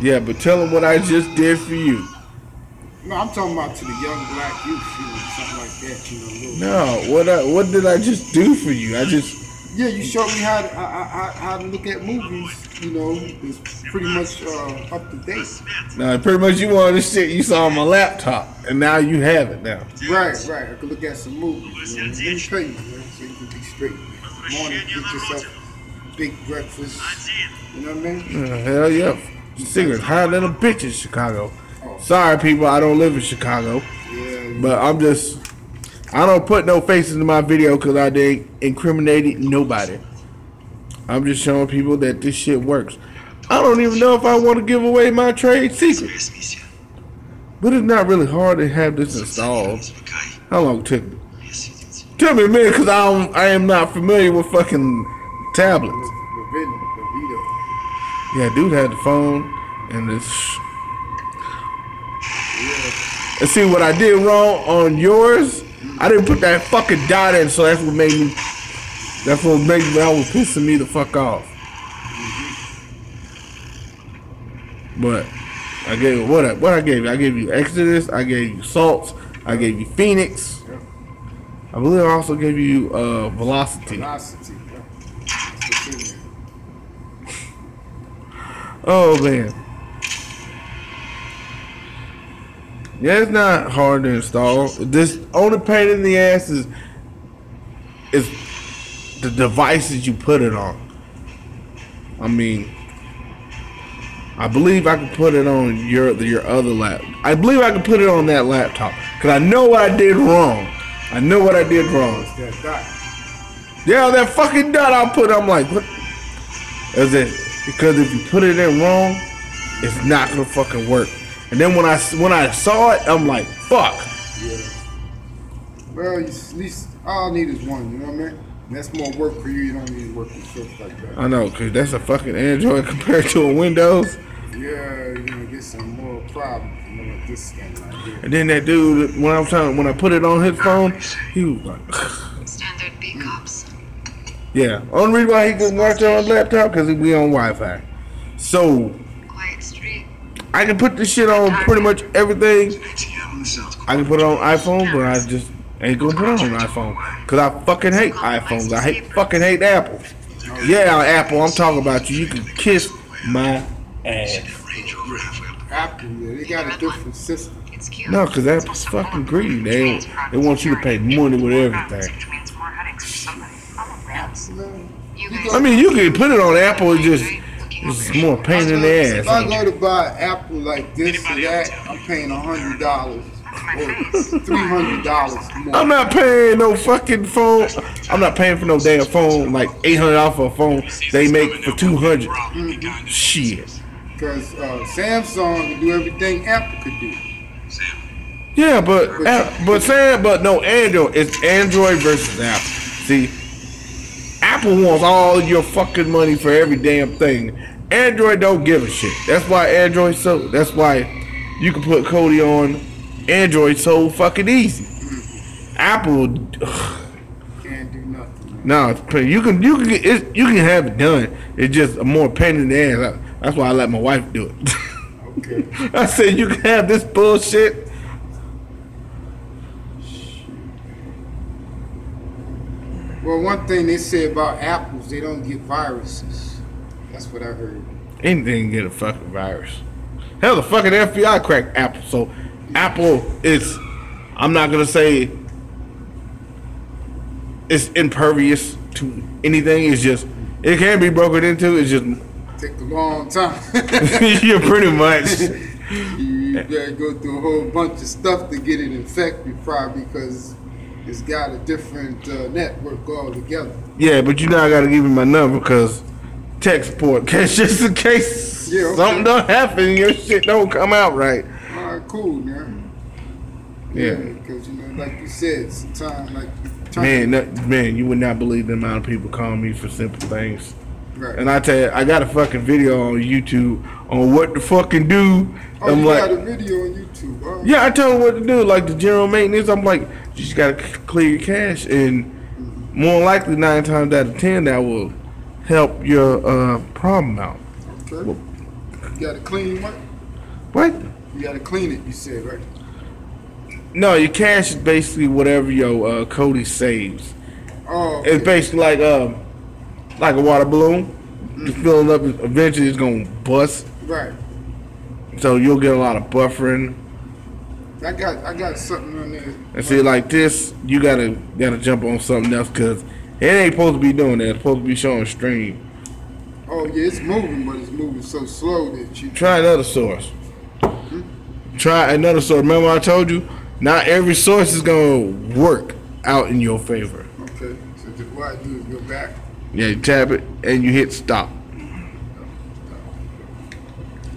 Yeah, but tell them what I just did for you. No, I'm talking about to the young black youth, you know, something like that, you know. Little, No, what I, what did I just do for you? I just yeah, you showed me how to, how, how, how to look at movies. You know, it's pretty much uh, up to date. now pretty much you wanted the shit you saw on my laptop, and now you have it now. Right, right. I could look at some movies. You know? Let me tell you, man, so you can be straight. Morning, get yourself a big breakfast. You know what I mean? Uh, hell yeah, cigarettes higher than a bitch in Chicago. Sorry, people, I don't live in Chicago, but I'm just I don't put no faces in my video because I didn't incriminate nobody. I'm just showing people that this shit works. I don't even know if I want to give away my trade secret. But it's not really hard to have this installed. How long it took me? Tell me a minute, because I, don't- I am not familiar with fucking tablets. Yeah, dude had the phone and this. And see what I did wrong on yours? I didn't put that fucking dot in, so that's what made me. That's what made me. That was pissing me the fuck off. But I gave you what? I, what I gave you? I gave you Exodus. I gave you Salts. I gave you Phoenix. I believe I also gave you uh, Velocity. Velocity. Yeah. That's what's in there. Oh man. Yeah, it's not hard to install. This only pain in the ass is is the devices you put it on. I mean, I believe I can put it on your your other lap. I believe I can put it on that laptop because I know what I did wrong. I know what I did wrong. That. Yeah, that fucking dot I put, I'm like, what? Is it because if you put it in wrong, it's not gonna fucking work. And then when I when I saw it, I'm like, fuck. Yeah. Well, you, at least all I need is one. You know what I mean? And that's more work for you. You don't need to work with stuff like that. I know, cause that's a fucking Android compared to a Windows. Yeah, you're gonna get some more problems. You know, with this thing right here. And then that dude, when I was trying, when I put it on his phone, he was like, Standard B cops. Yeah. Only reason why he couldn't watch it on laptop, cause he be on Wi-Fi. So Quiet street. I can put this shit on pretty much everything. I can put it on iPhone, but I just ain't gonna put it on iPhone. Cause I fucking hate iPhones. I hate fucking hate Apple. Yeah, Apple, I'm talking about you. You can kiss my ass. Apple, yeah, they got a different system. It's cute. No, cause Apple's fucking greedy. They they want you to pay money with everything. Which means more headaches for somebody. I'm a rat. Man, You you guys- I mean, you can put it on Apple. It's just it's more pain in the ass. If I go to buy Apple like this or that, I'm paying a hundred dollars three hundred dollars more. I'm not paying no fucking phone. I'm not paying for no damn phone like eight hundred dollars for a phone they make for two hundred. Shit. Because uh, Samsung can do everything Apple could do. Yeah, but App- but saying but no Android. It's Android versus Apple. See, Apple wants all your fucking money for every damn thing. Android don't give a shit. That's why Android so. That's why you can put Kodi on Android so fucking easy. Apple, ugh, Can't do nothing. no, it's pretty- you can you can it, you can have it done. It's just a more pain in the ass. That's why I let my wife do it. Okay. I said you can have this bullshit. Well, one thing they say about apples, they don't get viruses. That's what I heard. Anything get a fucking virus. Hell, the fucking FBI cracked Apple. So Apple is, I'm not gonna say it's impervious to anything. It's just it can be broken into. It's just Take a long time. you're pretty much. you gotta go through a whole bunch of stuff to get it infected, probably because it's got a different uh, network altogether. Yeah, but you know I gotta give you my number because tech support. Cause just in case Yeah, okay. something don't happen, your shit don't come out right. All right, cool, man. Yeah. because you know, like you said, sometimes like turn- Man, that, man, you would not believe the amount of people calling me for simple things. Right. And I tell you, I got a fucking video on YouTube on what to fucking do. oh, I'm you got a video on YouTube. Huh? yeah, I tell them what to do, like the general maintenance. I'm like, you just gotta clear your cache, and more likely nine times out of ten that will help your uh, problem out. Okay. You gotta clean what? What? You gotta clean it. You said right. No, your cache is basically whatever your uh, Kodi saves. Oh, It's basically like um like a water balloon. You filling up, eventually it's gonna bust. right. So you'll get a lot of buffering. I got I got something on there. And see, like this, you gotta gotta jump on something else because it ain't supposed to be doing that. It's supposed to be showing stream. Oh yeah, it's moving, but it's moving so slow that you. Try another source. Try another source. Remember I told you, not every source is gonna work out in your favor. Okay, so what I do is go back. Yeah, you tap it and you hit stop.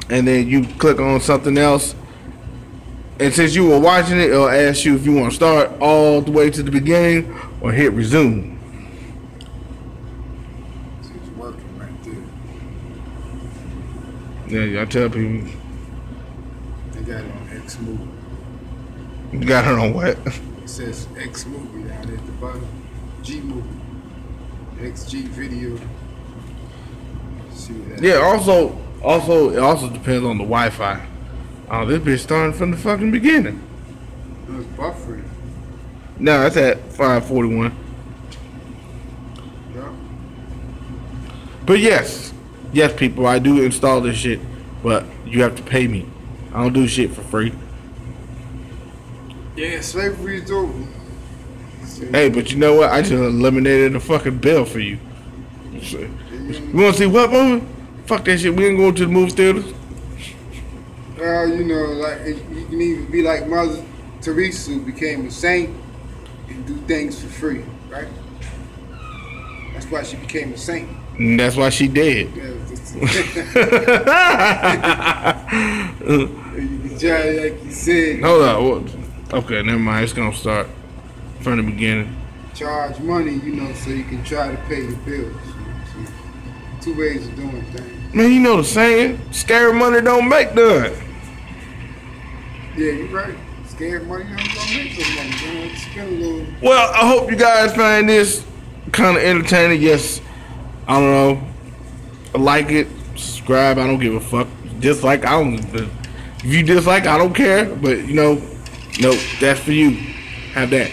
And then you click on something else. And since you were watching it, it'll ask you if you want to start all the way to the beginning or hit resume. So it's working right there. Yeah, I tell people They got it on X movie. you got it on what? It says X movie down there at the bottom. G movie. XG video. Yeah, also also it also depends on the Wi Fi. Oh, uh, this bitch starting from the fucking beginning. It was buffering. No, that's at five forty one. Yeah. But yes, yes, people, I do install this shit, but you have to pay me. I don't do shit for free. Yeah, slavery is over. Hey, but you know what? I just eliminated the fucking bill for you. So, you want to see what movie? Fuck that shit. We ain't going to the movie theater. Well, you know, like you can even be like Mother Teresa, who became a saint and do things for free, right? That's why she became a saint. And that's why she did. Yeah, it's- you can try, like you said, Hold on. Okay, never mind. It's gonna start from the beginning. charge money, you know, so you can try to pay your bills. you know, two ways of doing things. Man, you know the saying: "Scared money don't make none." Yeah, you're right. Scared money, don't make some money. You know, spend a little. Well, I hope you guys find this kind of entertaining. Yes, I don't know. Like it, subscribe. I don't give a fuck. Dislike, I don't. If you dislike, I don't care. But you know, no, that's for you. Have that.